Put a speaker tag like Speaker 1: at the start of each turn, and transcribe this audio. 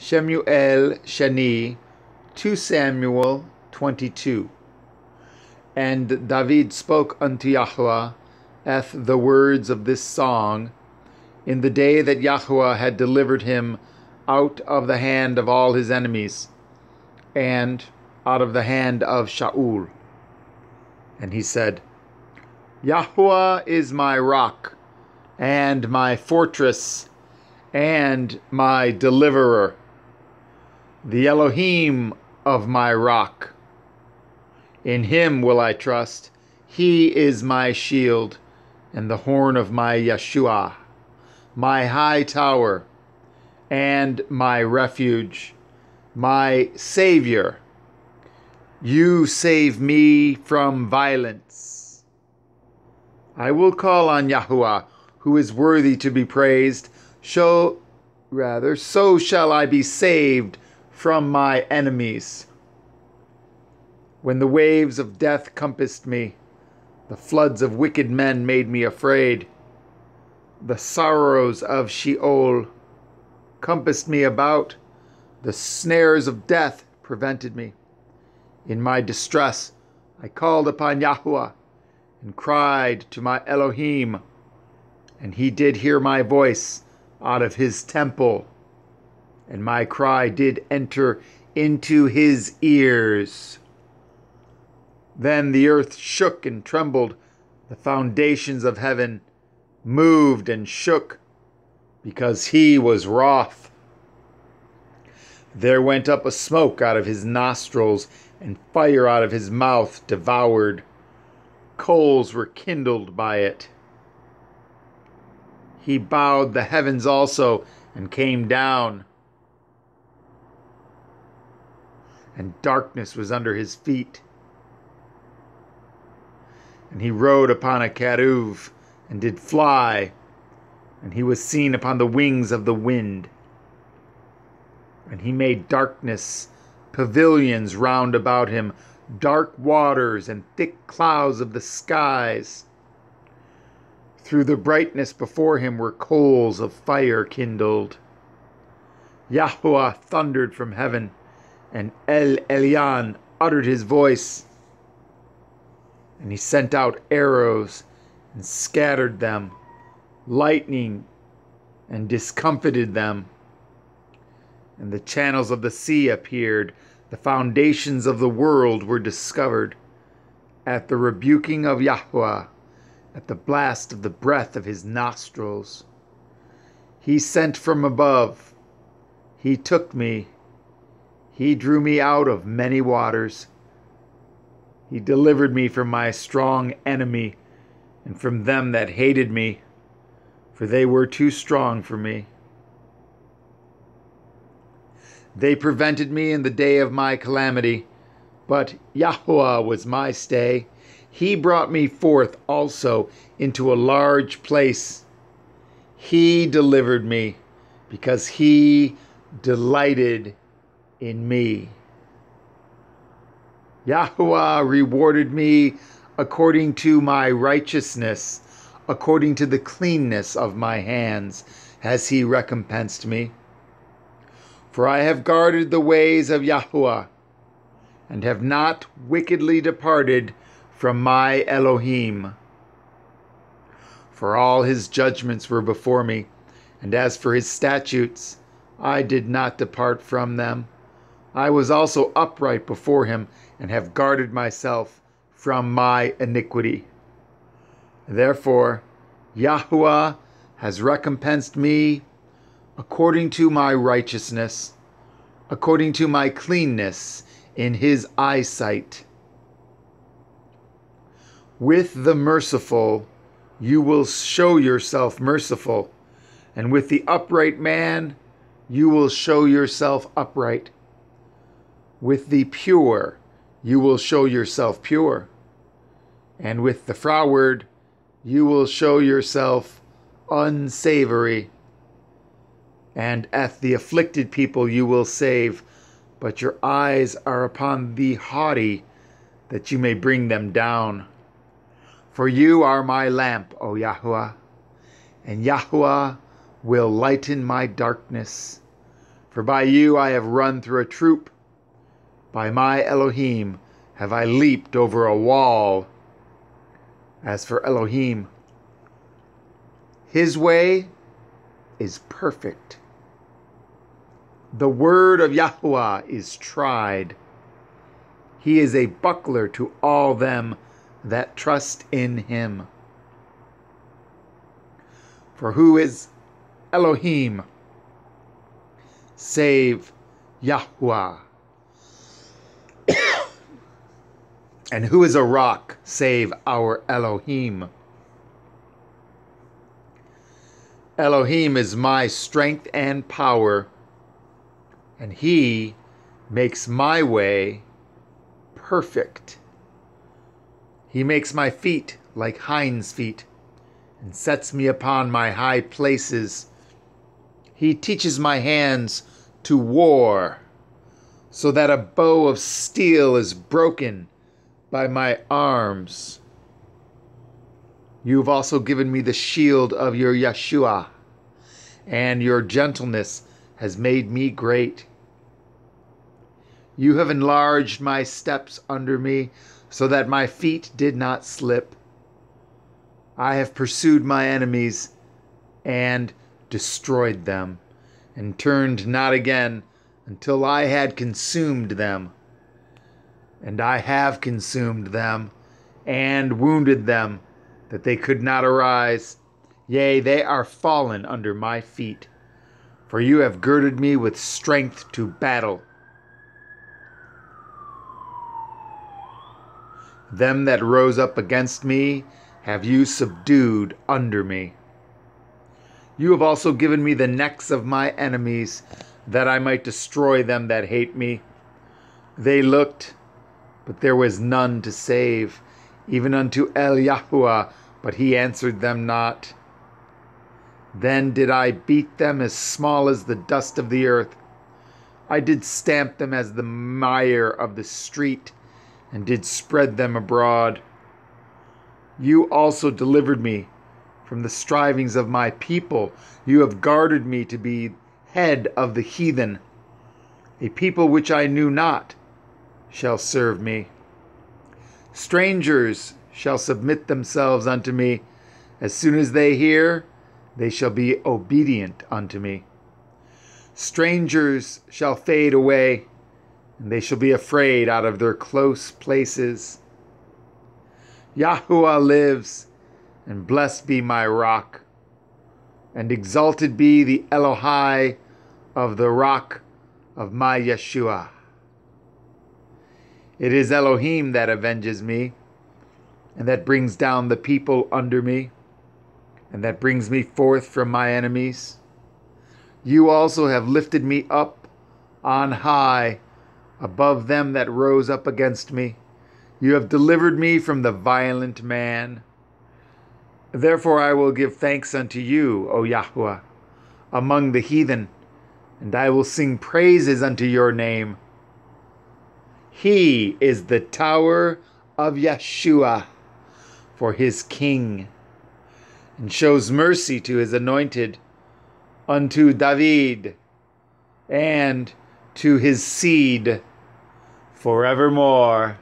Speaker 1: Shemuel Shani, 2 Samuel 22. And David spoke unto Yahweh eth the words of this song in the day that Yahweh had delivered him out of the hand of all his enemies, and out of the hand of Shaul. And he said, Yahweh is my rock, and my fortress, and my deliverer the Elohim of my rock. In him will I trust. He is my shield and the horn of my Yeshua, my high tower and my refuge, my Savior. You save me from violence. I will call on Yahuwah, who is worthy to be praised. Show, rather, so shall I be saved from my enemies. When the waves of death compassed me, the floods of wicked men made me afraid. The sorrows of Sheol compassed me about. The snares of death prevented me. In my distress, I called upon Yahuwah and cried to my Elohim, and he did hear my voice out of his temple and my cry did enter into his ears. Then the earth shook and trembled, the foundations of heaven moved and shook, because he was wroth. There went up a smoke out of his nostrils, and fire out of his mouth devoured. Coals were kindled by it. He bowed the heavens also, and came down and darkness was under his feet. And he rode upon a keruv, and did fly, and he was seen upon the wings of the wind. And he made darkness, pavilions round about him, dark waters, and thick clouds of the skies. Through the brightness before him were coals of fire kindled. Yahweh thundered from heaven and El Elyon uttered his voice, and he sent out arrows and scattered them, lightning and discomfited them. And the channels of the sea appeared, the foundations of the world were discovered. At the rebuking of Yahweh, at the blast of the breath of his nostrils, he sent from above, he took me he drew me out of many waters. He delivered me from my strong enemy and from them that hated me, for they were too strong for me. They prevented me in the day of my calamity, but Yahweh was my stay. He brought me forth also into a large place. He delivered me because he delighted in me. Yahweh rewarded me according to my righteousness, according to the cleanness of my hands, has he recompensed me. For I have guarded the ways of Yahweh, and have not wickedly departed from my Elohim. For all his judgments were before me, and as for his statutes, I did not depart from them. I was also upright before him, and have guarded myself from my iniquity. Therefore, Yahuwah has recompensed me according to my righteousness, according to my cleanness in his eyesight. With the merciful, you will show yourself merciful, and with the upright man, you will show yourself upright. With the pure, you will show yourself pure. And with the froward, you will show yourself unsavory. And at the afflicted people you will save, but your eyes are upon the haughty, that you may bring them down. For you are my lamp, O Yahuwah, and Yahuwah will lighten my darkness. For by you I have run through a troop. By my Elohim have I leaped over a wall. As for Elohim, his way is perfect. The word of Yahweh is tried. He is a buckler to all them that trust in him. For who is Elohim save Yahweh? And who is a rock save our Elohim? Elohim is my strength and power, and he makes my way perfect. He makes my feet like hinds' feet and sets me upon my high places. He teaches my hands to war, so that a bow of steel is broken by my arms. You've also given me the shield of your Yeshua, and your gentleness has made me great. You have enlarged my steps under me, so that my feet did not slip. I have pursued my enemies and destroyed them, and turned not again until I had consumed them. And I have consumed them, and wounded them that they could not arise. Yea, they are fallen under my feet. For you have girded me with strength to battle. Them that rose up against me have you subdued under me. You have also given me the necks of my enemies, that I might destroy them that hate me. They looked, but there was none to save even unto El Yahuwah, but he answered them not. Then did I beat them as small as the dust of the earth. I did stamp them as the mire of the street, and did spread them abroad. You also delivered me from the strivings of my people. You have guarded me to be head of the heathen. A people which I knew not shall serve me. Strangers shall submit themselves unto me. As soon as they hear, they shall be obedient unto me. Strangers shall fade away, and they shall be afraid out of their close places. Yahuwah lives, and blessed be my rock, and exalted be the Elohai of the rock of my Yeshua. It is Elohim that avenges me, and that brings down the people under me, and that brings me forth from my enemies. You also have lifted me up on high above them that rose up against me. You have delivered me from the violent man. Therefore I will give thanks unto you, O Yahweh, among the heathen, and I will sing praises unto your name. He is the tower of Yeshua for his king, and shows mercy to his anointed, unto David, and to his seed forevermore.